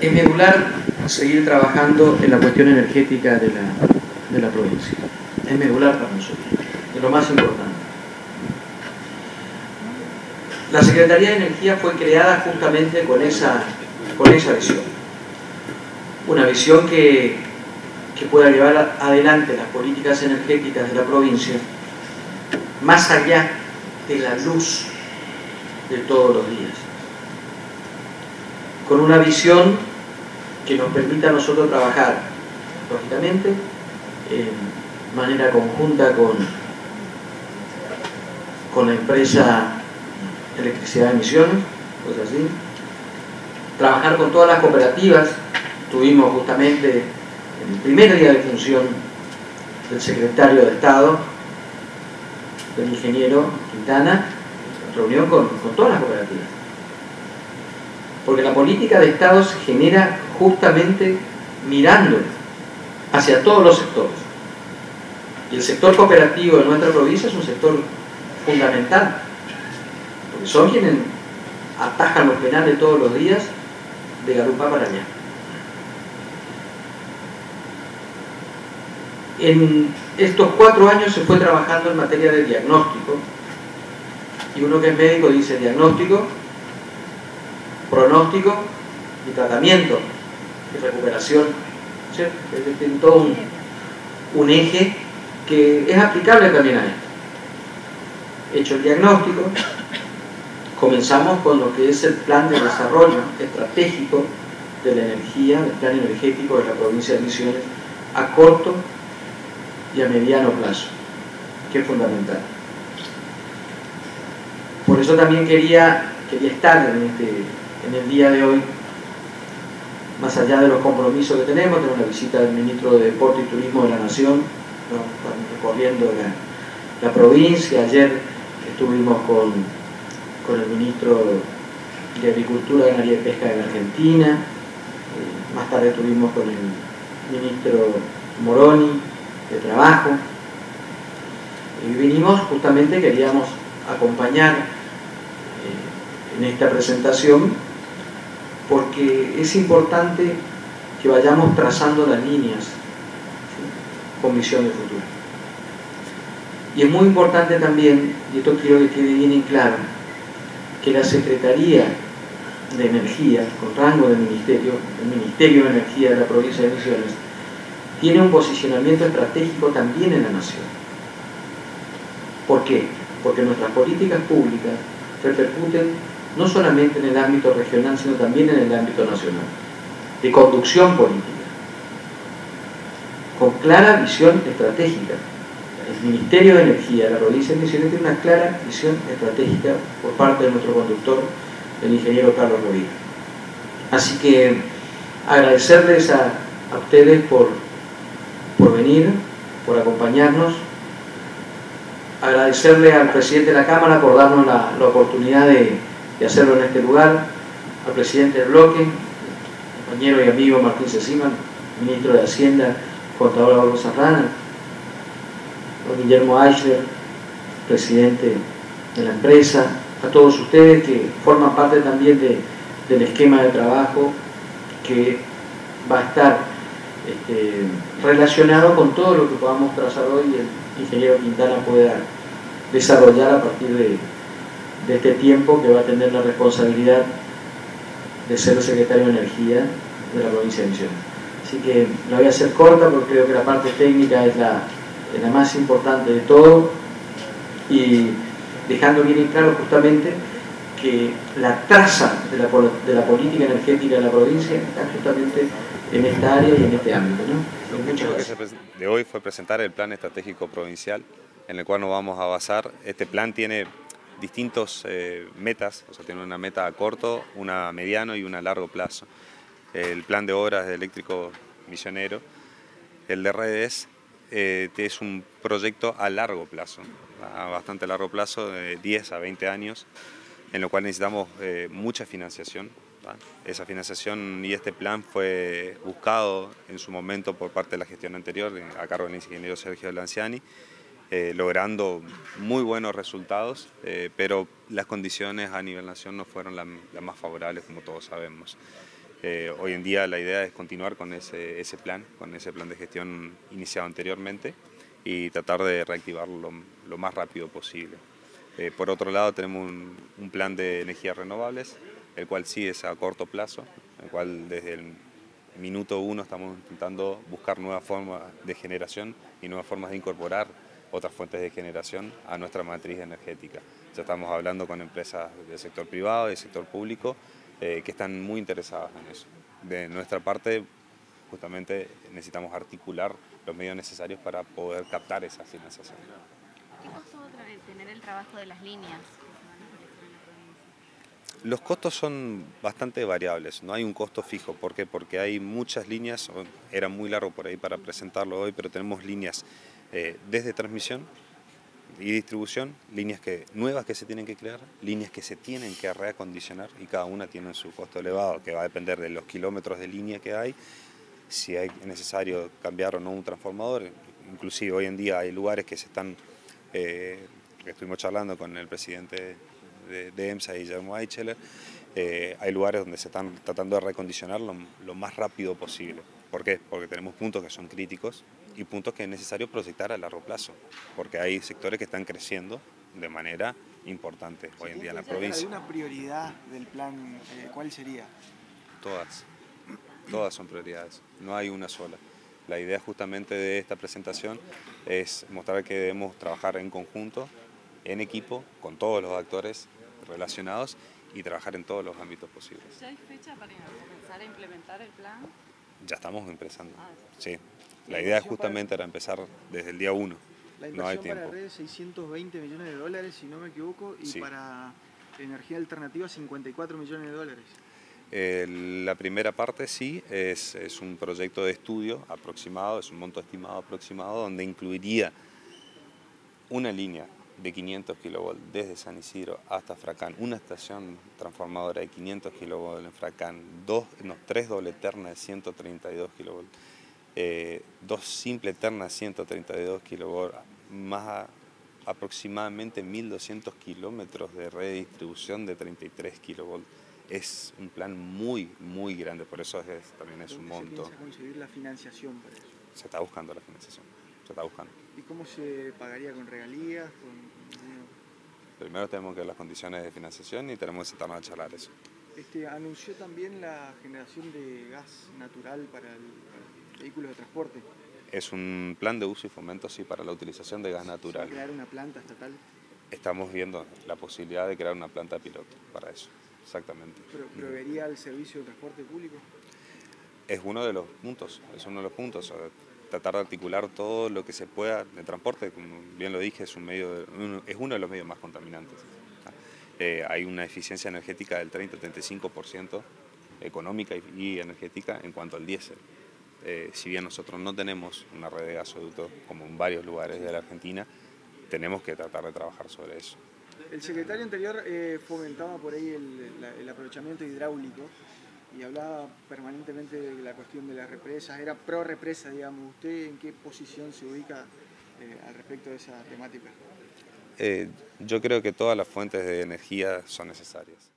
Es medular seguir trabajando en la cuestión energética de la, de la provincia. Es medular para nosotros, es lo más importante. La Secretaría de Energía fue creada justamente con esa, con esa visión. Una visión que, que pueda llevar adelante las políticas energéticas de la provincia más allá de la luz de todos los días. Con una visión que nos permita a nosotros trabajar, lógicamente, en manera conjunta con, con la empresa Electricidad de Misiones, pues así. Trabajar con todas las cooperativas, tuvimos justamente en el primer día de función del secretario de Estado, del ingeniero Quintana, reunión con, con todas las cooperativas. Porque la política de Estado se genera justamente mirando hacia todos los sectores. Y el sector cooperativo de nuestra provincia es un sector fundamental, porque son quienes atajan los penales todos los días de Garupá para allá. En estos cuatro años se fue trabajando en materia de diagnóstico, y uno que es médico dice diagnóstico, pronóstico y tratamiento y recuperación. ¿cierto? Tiene todo un, un, eje que es aplicable también a esto. Hecho el diagnóstico, comenzamos con lo que es el plan de desarrollo estratégico de la energía, el plan energético de la provincia de Misiones, a corto y a mediano plazo, que es fundamental. Por eso también quería, quería estar en, este, en el día de hoy, más allá de los compromisos que tenemos, tenemos la visita del ministro de Deporte y Turismo de la Nación, recorriendo la, la, provincia, ayer estuvimos con, con, el ministro de Agricultura, Ganadería y Pesca de Argentina, eh, más tarde estuvimos con el ministro Moroni de Trabajo, y vinimos justamente, queríamos acompañar eh, en esta presentación porque es importante que vayamos trazando las líneas con visión de futuro. Y es muy importante también, y esto quiero que quede bien en claro, que la Secretaría de Energía, con rango de ministerio, el Ministerio de Energía de la provincia de Misiones, tiene un posicionamiento estratégico también en la nación. ¿Por qué? Porque nuestras políticas públicas repercuten no solamente en el ámbito regional, sino también en el ámbito nacional, de conducción política, con clara visión estratégica. El Ministerio de Energía la provincia de Misiones tiene una clara visión estratégica por parte de nuestro conductor, el ingeniero Carlos Rovira. Así que agradecerles a, a ustedes por, por venir, por acompañarnos, agradecerle al presidente de la Cámara por darnos la, la oportunidad de, de, hacerlo en este lugar, al presidente del bloque, compañero y amigo Martín Ceciman, ministro de Hacienda, contador Álvaro Serrana, don Guillermo Eichler, presidente de la empresa, a todos ustedes que forman parte también de, del esquema de trabajo que va a estar este, relacionado con todo lo que podamos trazar hoy y el ingeniero Quintana pueda desarrollar a partir de, de este tiempo que va a tener la responsabilidad de ser el secretario de Energía de la provincia de Misiones. Así que la voy a hacer corta porque creo que la parte técnica es la, es la más importante de todo y dejando bien en claro justamente que la traza de la, de la política energética de la provincia está justamente en esta área y en este ámbito. ¿no? Gracias. de hoy fue presentar el Plan Estratégico Provincial en el cual nos vamos a basar. Este plan tiene distintos eh, metas, o sea, tiene una meta a corto, una a mediano y una a largo plazo. El plan de obras de eléctrico misionero, el de redes, eh, es un proyecto a largo plazo, a bastante largo plazo, de 10 a 20 años, en lo cual necesitamos eh, mucha financiación. ¿va? Esa financiación y este plan fue buscado en su momento por parte de la gestión anterior, a cargo del ingeniero Sergio Lanciani, eh, logrando muy buenos resultados, eh, pero las condiciones a nivel nación no fueron las más favorables, como todos sabemos. hoy en día la idea es continuar con ese, ese, plan, con ese plan de gestión iniciado anteriormente y tratar de reactivarlo lo, más rápido posible. por otro lado tenemos un, un plan de energías renovables, el cual sí es a corto plazo, el cual desde el minuto uno estamos intentando buscar nuevas formas de generación y nuevas formas de incorporar otras fuentes de generación a nuestra matriz energética. Ya estamos hablando con empresas del sector privado y del sector público eh, que están muy interesadas en eso. De nuestra parte, justamente necesitamos articular los medios necesarios para poder captar esa financiación. ¿Qué costó tener el trabajo de las líneas? Los costos son bastante variables, no hay un costo fijo. ¿Por qué? Porque hay muchas líneas, era muy largo por ahí para presentarlo hoy, pero tenemos líneas eh, desde transmisión y distribución, líneas que, nuevas que se tienen que crear, líneas que se tienen que reacondicionar y cada una tiene su costo elevado, que va a depender de los kilómetros de línea que hay, si es necesario cambiar o no un transformador. Inclusive hoy en día hay lugares que se están, eh, estuvimos charlando con el presidente de, EMSA y Guillermo Eicheler, eh, hay lugares donde se están tratando de recondicionar lo, más rápido posible. ¿Por qué? Porque tenemos puntos que son críticos y puntos que es necesario proyectar a largo plazo, porque hay sectores que están creciendo de manera importante hoy en día en la provincia. ¿Hay una prioridad del plan? Eh, ¿Cuál sería? Todas, todas son prioridades, no hay una sola. La idea justamente de esta presentación es mostrar que debemos trabajar en conjunto en equipo con todos los actores relacionados y trabajar en todos los ámbitos posibles. ¿Ya hay fecha para comenzar a implementar el plan? Ya estamos empezando, ah, sí. La idea justamente era empezar desde el día 1. La inversión no hay tiempo. para redes 620 millones de dólares, si no me equivoco, y para energía alternativa 54 millones de dólares. Eh, la primera parte sí, es, es un proyecto de estudio aproximado, es un monto estimado aproximado, donde incluiría una línea de 500 kV desde San Isidro hasta Fracán, una estación transformadora de 500 kV en Fracán, dos, no, tres doble ternas de 132 kV, eh, dos simple ternas de 132 kV, más aproximadamente 1200 kilómetros de red de distribución de 33 kV. Es un plan muy, muy grande, por eso es, también es un monto. ¿Se conseguir la financiación para eso? Se está buscando la financiación se está buscando. ¿Y cómo se pagaría con regalías? Primero tenemos que ver las condiciones de financiación y tenemos que sentarnos a charlar eso. Este, anunció también la generación de gas natural para el, vehículos de transporte. Es un plan de uso y fomento, sí, para la utilización de gas natural. ¿Crear una planta estatal? Estamos viendo la posibilidad de crear una planta piloto para eso, exactamente. ¿Pero proveería el servicio de transporte público? Es uno de los puntos, es uno de los puntos tratar de articular todo lo que se pueda de transporte, como bien lo dije, es, un medio es uno de los medios más contaminantes. Eh, hay una eficiencia energética del 30-35% económica y, energética en cuanto al diésel. Eh, si bien nosotros no tenemos una red de gasoducto como en varios lugares de la Argentina, tenemos que tratar de trabajar sobre eso. El secretario anterior eh, fomentaba por ahí el aprovechamiento hidráulico y hablaba permanentemente de la cuestión de las represas, era pro represa, digamos. ¿Usted en qué posición se ubica eh, al respecto de esa temática? Yo creo que todas las fuentes de energía son necesarias.